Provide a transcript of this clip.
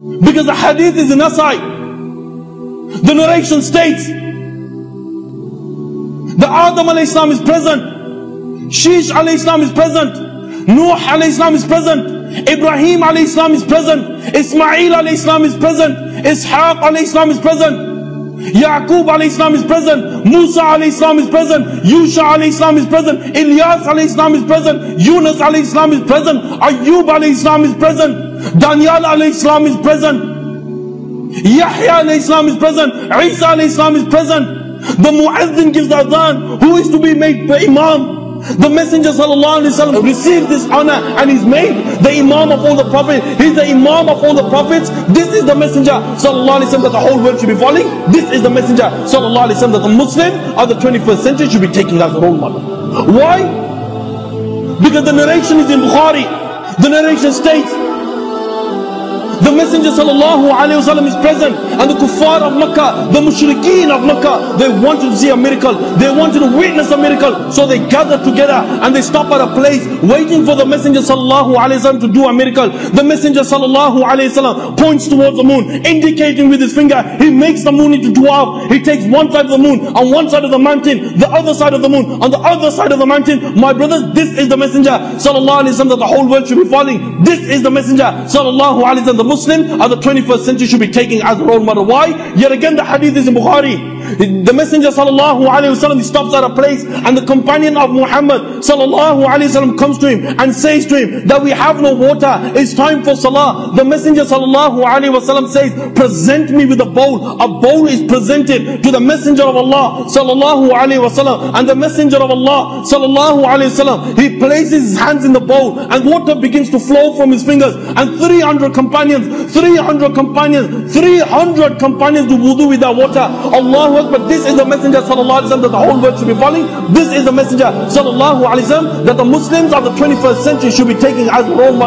Because the hadith is in Nasai. The narration states the Adam alayhi is present. Shish alayhi is present. Nuh alayhi is present. Ibrahim alayhi is present. Ismail alayhi is present. Ishaq alayhi is present. Yaqub alayhi is present. Musa alayhi is present. Yusha alayhi is present. Ilyas alayhi is present. Yunus alayhi is present. Ayub alayhi is present. Daniel alayhi salam is present. Yahya alayhi salam is present. Isa alayhi salam is present. The muazzin gives the adhan. Who is to be made the imam? The Messenger وسلم, received this honor and he's made the Imam of all the prophets. He's the Imam of all the prophets. This is the Messenger وسلم, that the whole world should be following. This is the Messenger وسلم, that the Muslim of the 21st century should be taking as a role model. Why? Because the narration is in Bukhari. The narration states the Messenger وسلم, is present and the kuffar of Makkah, the mushrikeen of Makkah, they wanted to see a miracle. They wanted to witness a miracle. So they gathered together and they stop at a place waiting for the Messenger وسلم, to do a miracle. The Messenger وسلم, points towards the moon, indicating with his finger. He makes the moon into 12. He takes one side of the moon on one side of the mountain, the other side of the moon on the other side of the mountain. My brothers, this is the Messenger وسلم, that the whole world should be following. This is the Messenger وسلم, Muslim of the 21st century should be taking as a role model. Why? Yet again the hadith is in Bukhari. The Messenger sallallahu alayhi wasallam stops at a place and the companion of Muhammad sallallahu alayhi wasallam comes to him and says to him that we have no water. It's time for salah. The Messenger sallallahu alayhi wasallam says, present me with a bowl. A bowl is presented to the Messenger of Allah sallallahu alayhi wasallam and the Messenger of Allah sallallahu alayhi wasallam he places his hands in the bowl and water begins to flow from his fingers and 300 companions 300 companions 300 companions do wudu with that water Allahu Akbar this is the messenger sallallahu that the whole world should be following. This is the messenger sallallahu that the Muslims of the 21st century should be taking as role model